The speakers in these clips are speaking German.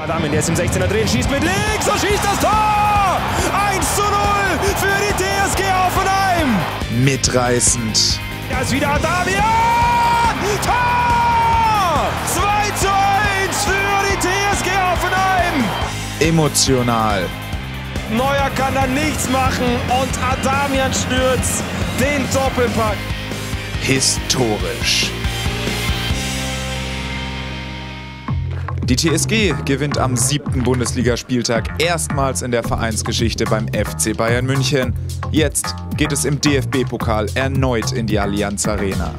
Adamian, der ist im 16er drehen, schießt mit links und schießt das Tor! 1 zu 0 für die TSG Offenheim! Mitreißend. Da ist wieder Adamian! Tor! 2 zu 1 für die TSG Offenheim! Emotional. Neuer kann da nichts machen und Adamian stürzt den Doppelpack. Historisch. Die TSG gewinnt am siebten Bundesligaspieltag erstmals in der Vereinsgeschichte beim FC Bayern München. Jetzt geht es im DFB-Pokal erneut in die Allianz Arena.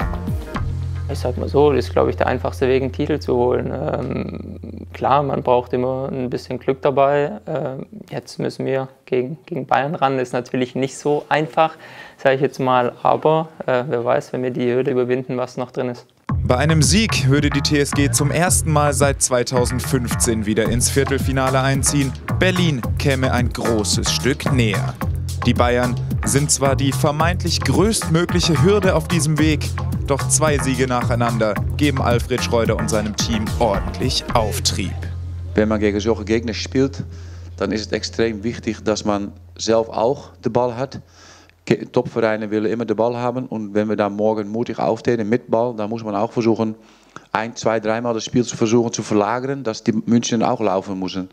Ich sag mal so, das ist, glaube ich, der einfachste Weg, einen Titel zu holen. Ähm, klar, man braucht immer ein bisschen Glück dabei. Ähm, jetzt müssen wir gegen, gegen Bayern ran. Das ist natürlich nicht so einfach, sage ich jetzt mal. Aber äh, wer weiß, wenn wir die Hürde überwinden, was noch drin ist. Bei einem Sieg würde die TSG zum ersten Mal seit 2015 wieder ins Viertelfinale einziehen. Berlin käme ein großes Stück näher. Die Bayern sind zwar die vermeintlich größtmögliche Hürde auf diesem Weg, doch zwei Siege nacheinander geben Alfred Schreuder und seinem Team ordentlich Auftrieb. Wenn man gegen solche Gegner spielt, dann ist es extrem wichtig, dass man selbst auch den Ball hat. Topvereine willen immer den Ball haben und wenn wir dann morgen mutig auftreten mit Ball, dann muss man auch versuchen, ein, zwei, dreimal das Spiel zu versuchen zu verlagern, dass die München auch laufen müssen.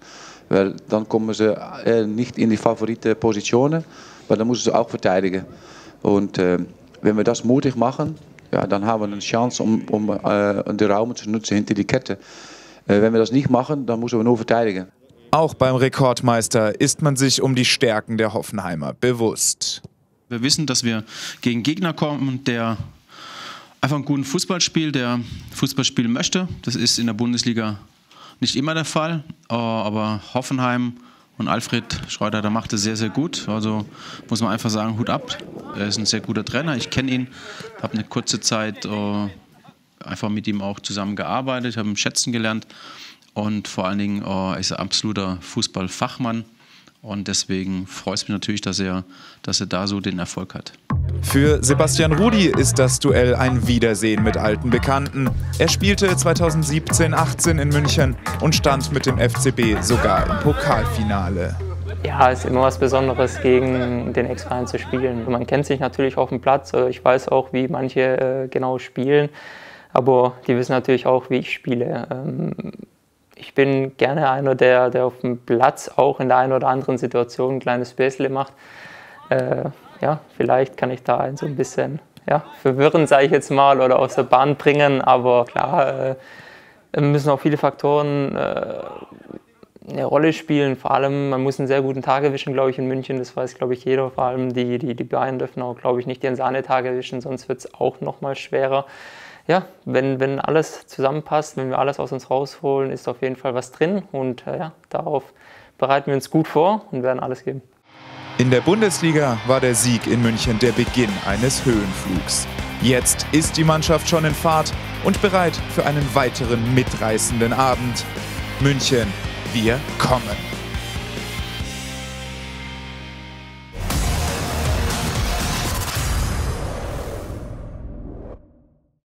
Weil dann kommen sie äh, nicht in die favorite Positionen, weil dann müssen sie auch verteidigen. Und äh, wenn wir das mutig machen, ja, dann haben wir eine Chance, um, um äh, den Raum zu nutzen hinter die Kette. Äh, wenn wir das nicht machen, dann müssen wir nur verteidigen. Auch beim Rekordmeister ist man sich um die Stärken der Hoffenheimer bewusst. Wir wissen, dass wir gegen Gegner kommen, der einfach einen guten Fußball spielt, der Fußball spielen möchte. Das ist in der Bundesliga nicht immer der Fall, äh, aber Hoffenheim und Alfred Schreuder, der macht es sehr, sehr gut. Also muss man einfach sagen, Hut ab. Er ist ein sehr guter Trainer. Ich kenne ihn, habe eine kurze Zeit äh, einfach mit ihm auch zusammengearbeitet, habe ihn schätzen gelernt und vor allen Dingen äh, ist er absoluter Fußballfachmann. Und deswegen freut es mich natürlich, dass er, dass er da so den Erfolg hat. Für Sebastian Rudi ist das Duell ein Wiedersehen mit alten Bekannten. Er spielte 2017-18 in München und stand mit dem FCB sogar im Pokalfinale. Ja, es ist immer was Besonderes, gegen den Ex-Verein zu spielen. Man kennt sich natürlich auf dem Platz. Ich weiß auch, wie manche äh, genau spielen. Aber die wissen natürlich auch, wie ich spiele. Ich bin gerne einer, der, der auf dem Platz auch in der einen oder anderen Situation ein kleines Späßle macht. Äh, ja, vielleicht kann ich da einen so ein bisschen ja, verwirren, sage ich jetzt mal, oder aus der Bahn bringen. Aber klar, äh, müssen auch viele Faktoren äh, eine Rolle spielen. Vor allem, man muss einen sehr guten Tag erwischen, glaube ich, in München. Das weiß, glaube ich, jeder. Vor allem die, die, die Bayern dürfen auch, glaube ich, nicht ihren Sahnetag erwischen, sonst wird es auch noch mal schwerer ja, wenn, wenn alles zusammenpasst, wenn wir alles aus uns rausholen, ist auf jeden Fall was drin. Und äh, ja, darauf bereiten wir uns gut vor und werden alles geben. In der Bundesliga war der Sieg in München der Beginn eines Höhenflugs. Jetzt ist die Mannschaft schon in Fahrt und bereit für einen weiteren mitreißenden Abend. München, wir kommen.